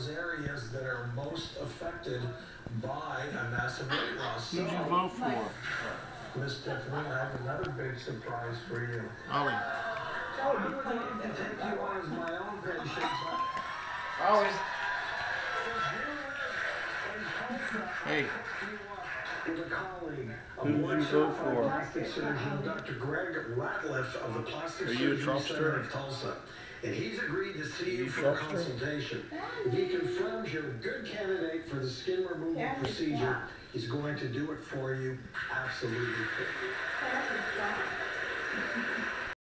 those areas that are most affected by a massive weight loss. Who'd you vote for? Miss Tiffany, I have another big surprise for you. Ollie. Oh, you would like me to take you on as my own patient. Always. Hey, With a colleague, a Who did you board vote certified for? plastic surgeon, Dr. Greg Ratliff of the Plastic Are you a Surgery Center of Tulsa. And he's agreed to see you You for a consultation. If he confirms you're a good candidate for the skin removal procedure, he's going to do it for you absolutely free.